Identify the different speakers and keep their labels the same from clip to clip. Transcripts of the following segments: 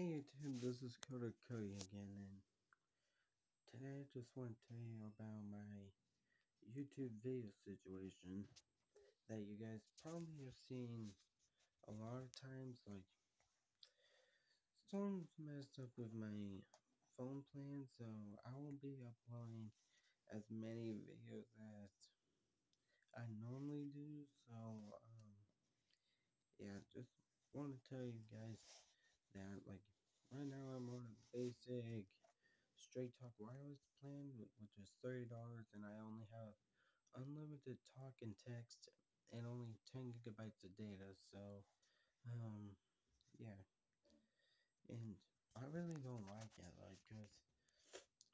Speaker 1: Hey YouTube, this is Koder Kody again, and today I just want to tell you about my YouTube video situation that you guys probably have seen a lot of times, like, something's messed up with my phone plan, so I won't be uploading as many videos as I normally do, so, um, yeah, just want to tell you guys that, like, right now I'm on a basic Straight Talk wireless plan, which is $30, and I only have unlimited talk and text and only 10 gigabytes of data, so, um, yeah. And I really don't like it, like, cause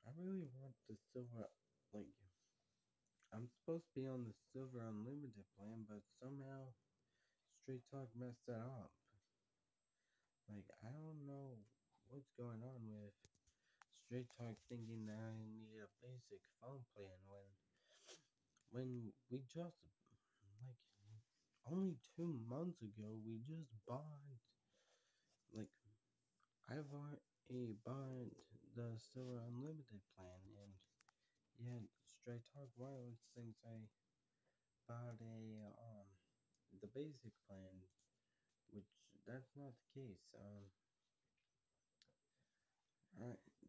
Speaker 1: I really want the silver, like, I'm supposed to be on the silver unlimited plan, but somehow Straight Talk messed that up. Like, I don't know what's going on with Straight Talk thinking that I need a basic phone plan when when we just like only two months ago we just bought like I've already bought the Silver Unlimited plan and yet Straight Talk Wireless thinks I bought a um the basic plan which that's not the case um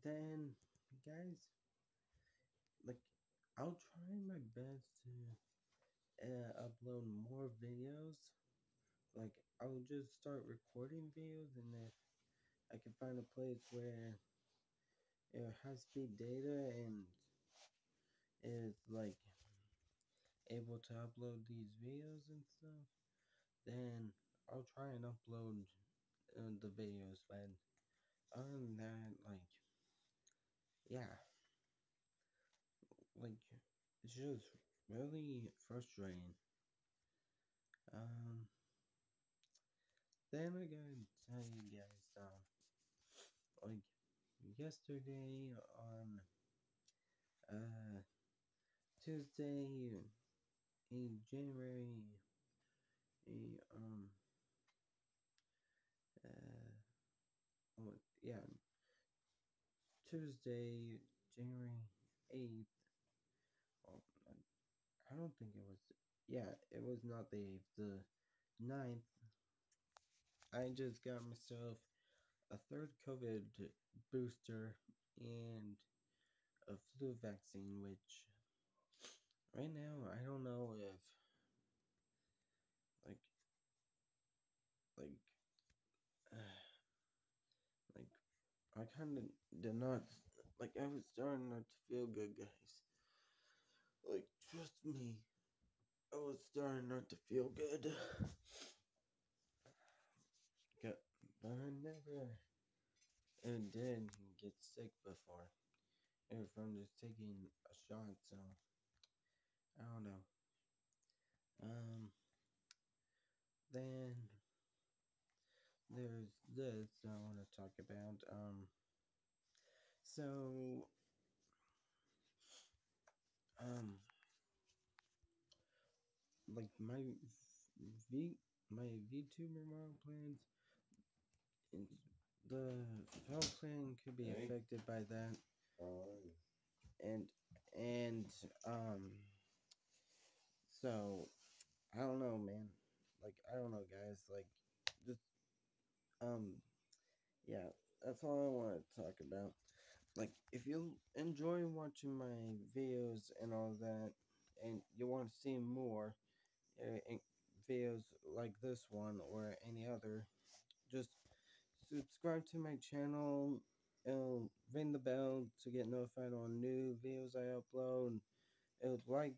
Speaker 1: then, guys, like, I'll try my best to uh, upload more videos. Like, I'll just start recording videos, and if I can find a place where it has speed data and is like able to upload these videos and stuff, then I'll try and upload uh, the videos. But other than that, like, yeah. like it's just really frustrating. Um, then I gotta tell you guys, um, like yesterday on uh Tuesday in January, a um uh oh yeah Tuesday January eighth well, I don't think it was. Yeah, it was not the 8th, the 9th. I just got myself a third COVID booster and a flu vaccine, which right now I don't know if like like uh, like I kind of did not like I was starting not to feel good, guys. Like, trust me, I was starting not to feel good. But I never and did get sick before. And from just taking a shot, so I don't know. Um, then there's this I want to talk about. Um, so um like my V my VTuber model plans the health plan could be affected by that. And and um so I don't know man. Like I don't know guys, like um yeah, that's all I want to talk about. Like if you enjoy watching my videos and all that and you want to see more uh, videos like this one or any other just subscribe to my channel and ring the bell to get notified on new videos i upload. And like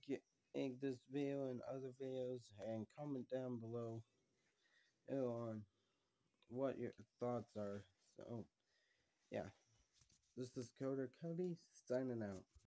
Speaker 1: this video and other videos and comment down below. On what your thoughts are so yeah this is Koder Kody signing out.